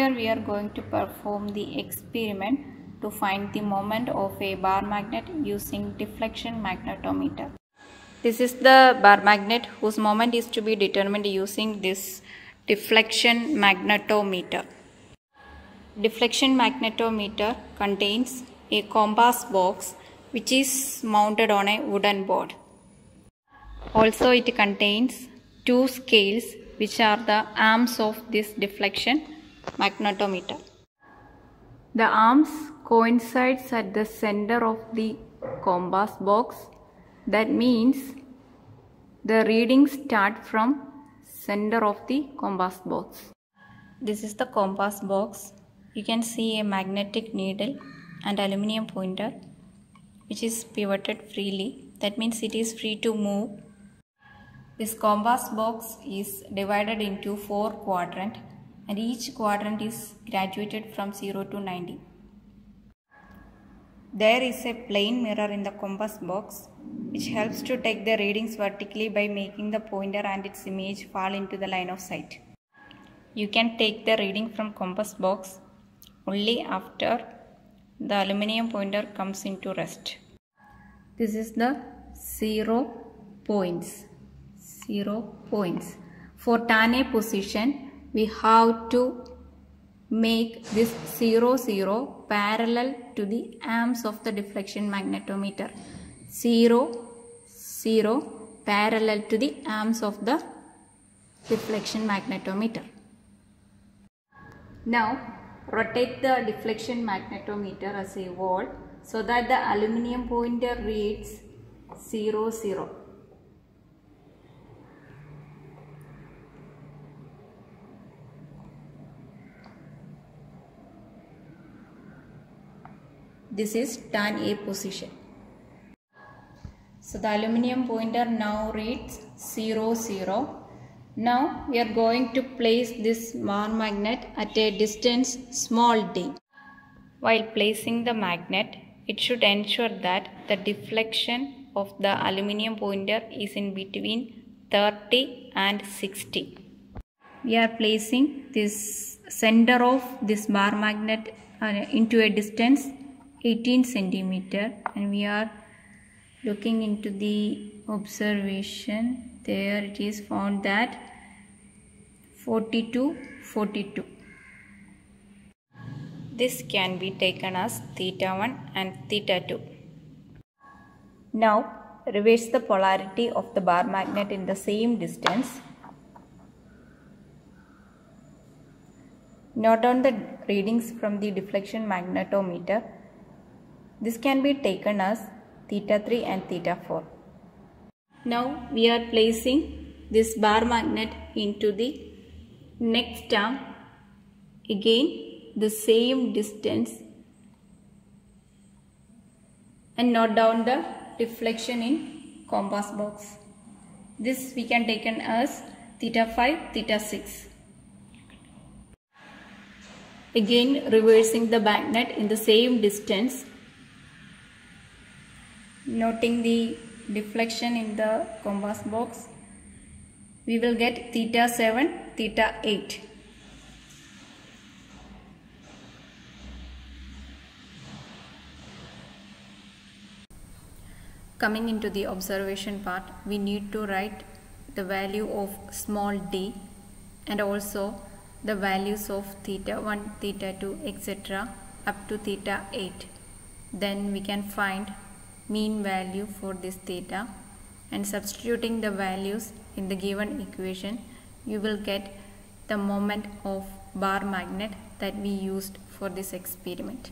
Here we are going to perform the experiment to find the moment of a bar magnet using deflection magnetometer. This is the bar magnet whose moment is to be determined using this deflection magnetometer. Deflection magnetometer contains a compass box which is mounted on a wooden board. Also it contains two scales which are the arms of this deflection magnetometer. The arms coincides at the center of the compass box. That means the readings start from center of the compass box. This is the compass box. You can see a magnetic needle and aluminium pointer which is pivoted freely. That means it is free to move. This compass box is divided into four quadrant and each quadrant is graduated from 0 to 90. There is a plane mirror in the compass box which helps to take the readings vertically by making the pointer and its image fall into the line of sight. You can take the reading from compass box only after the aluminium pointer comes into rest. This is the zero points. Zero points. For tan A position, we have to make this 0 0 parallel to the arms of the deflection magnetometer. 0 0 parallel to the arms of the deflection magnetometer. Now rotate the deflection magnetometer as a wall so that the aluminium pointer reads 0 0 This is tan A position. So the aluminium pointer now reads 0 0. Now we are going to place this bar magnet at a distance small d. While placing the magnet, it should ensure that the deflection of the aluminium pointer is in between 30 and 60. We are placing this center of this bar magnet uh, into a distance 18 centimeter and we are looking into the observation. There it is found that 42 42 this can be taken as theta 1 and theta 2 now reverse the polarity of the bar magnet in the same distance. Note down the readings from the deflection magnetometer this can be taken as theta 3 and theta 4. Now we are placing this bar magnet into the next arm. Again the same distance and note down the deflection in compass box. This we can taken as theta 5, theta 6. Again reversing the magnet in the same distance noting the deflection in the compass box. We will get theta 7 theta 8 coming into the observation part we need to write the value of small d and also the values of theta 1 theta 2 etc up to theta 8 then we can find mean value for this theta and substituting the values in the given equation you will get the moment of bar magnet that we used for this experiment.